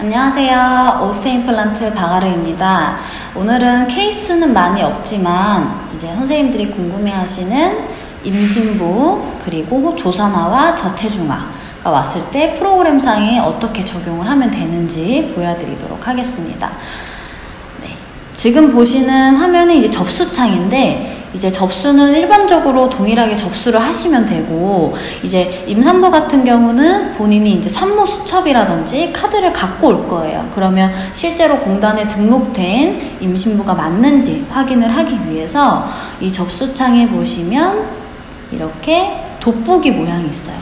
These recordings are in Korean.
안녕하세요. 오스테임플란트 박아르입니다. 오늘은 케이스는 많이 없지만 이제 선생님들이 궁금해하시는 임신부 그리고 조산화와 저체중아가 왔을 때 프로그램상에 어떻게 적용을 하면 되는지 보여드리도록 하겠습니다. 네. 지금 보시는 화면은 이제 접수창인데 이제 접수는 일반적으로 동일하게 접수를 하시면 되고 이제 임산부 같은 경우는 본인이 이제 산모 수첩이라든지 카드를 갖고 올 거예요. 그러면 실제로 공단에 등록된 임신부가 맞는지 확인을 하기 위해서 이 접수창에 보시면 이렇게 돋보기 모양이 있어요.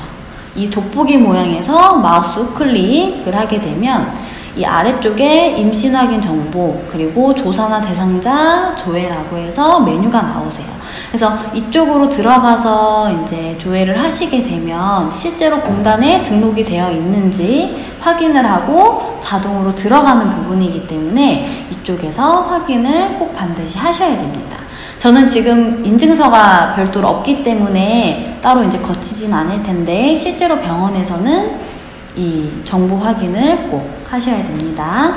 이 돋보기 모양에서 마우스 클릭을 하게 되면 이 아래쪽에 임신 확인 정보 그리고 조사나 대상자 조회라고 해서 메뉴가 나오세요. 그래서 이쪽으로 들어가서 이제 조회를 하시게 되면 실제로 공단에 등록이 되어 있는지 확인을 하고 자동으로 들어가는 부분이기 때문에 이쪽에서 확인을 꼭 반드시 하셔야 됩니다. 저는 지금 인증서가 별도로 없기 때문에 따로 이제 거치진 않을 텐데 실제로 병원에서는 이 정보 확인을 꼭 하셔야 됩니다.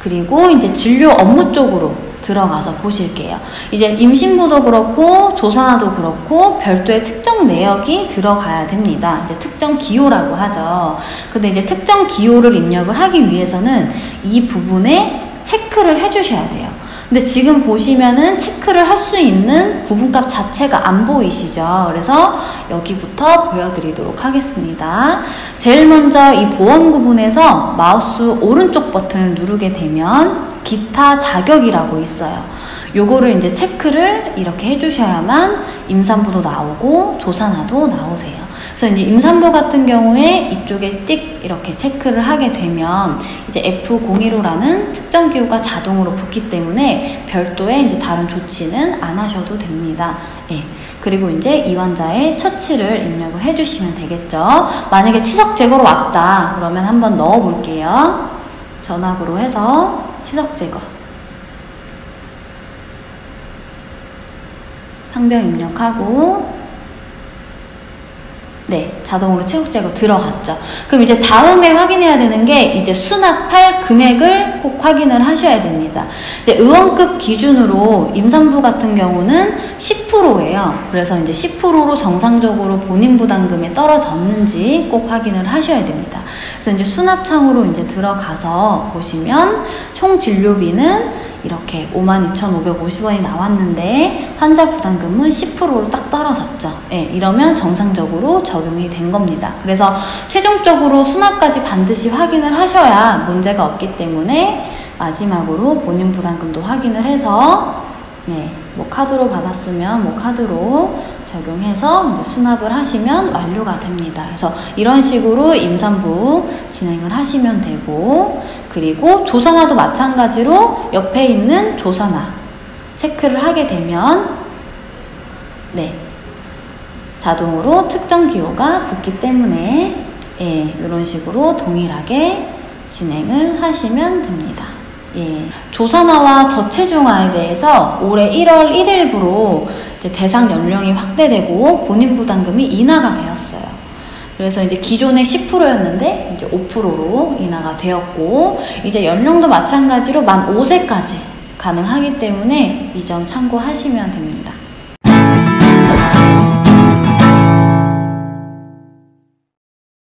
그리고 이제 진료 업무 쪽으로 들어가서 보실게요. 이제 임신부도 그렇고 조산화도 그렇고 별도의 특정 내역이 들어가야 됩니다. 이제 특정 기호라고 하죠. 근데 이제 특정 기호를 입력을 하기 위해서는 이 부분에 체크를 해주셔야 돼요. 근데 지금 보시면은 체크를 할 수 있는 구분값 자체가 안 보이시죠? 그래서 여기부터 보여드리도록 하겠습니다. 제일 먼저 이 보험 구분에서 마우스 오른쪽 버튼을 누르게 되면 기타 자격이라고 있어요. 요거를 이제 체크를 이렇게 해주셔야만 임산부도 나오고 조산화도 나오세요. 그래서 이제 임산부 같은 경우에 이쪽에 띡 이렇게 체크를 하게 되면 이제 F015라는 특정 기호가 자동으로 붙기 때문에 별도의 이제 다른 조치는 안 하셔도 됩니다. 예. 그리고 이제 이 환자의 처치를 입력을 해주시면 되겠죠. 만약에 치석 제거로 왔다 그러면 한번 넣어 볼게요. 전압으로 해서 치석 제거. 상병 입력하고 네, 자동으로 체국 제거 들어갔죠. 그럼 이제 다음에 확인해야 되는 게 이제 수납할 금액을 꼭 확인을 하셔야 됩니다. 이제 의원급 기준으로 임산부 같은 경우는 10%예요. 그래서 이제 10%로 정상적으로 본인 부담금에 떨어졌는지 꼭 확인을 하셔야 됩니다. 그래서 이제 수납창으로 이제 들어가서 보시면 총 진료비는 이렇게 52,550원이 나왔는데 환자 부담금은 10%로 딱 떨어졌죠. 예, 이러면 정상적으로 적용이 된 겁니다. 그래서 최종적으로 수납까지 반드시 확인을 하셔야 문제가 없기 때문에 마지막으로 본인 부담금도 확인을 해서 네, 뭐 카드로 받았으면 뭐 카드로 적용해서 수납을 하시면 완료가 됩니다. 그래서 이런 식으로 임산부 진행을 하시면 되고 그리고 조산화도 마찬가지로 옆에 있는 조산화 체크를 하게 되면 네 자동으로 특정 기호가 붙기 때문에 예, 이런 식으로 동일하게 진행을 하시면 됩니다. 예, 조산화와 저체중아에 대해서 올해 1월 1일부로 대상 연령이 확대되고 본인 부담금이 인하가 되었어요. 그래서 이제 기존의 10%였는데 이제 5%로 인하가 되었고 이제 연령도 마찬가지로 만 5세까지 가능하기 때문에 이 점 참고하시면 됩니다.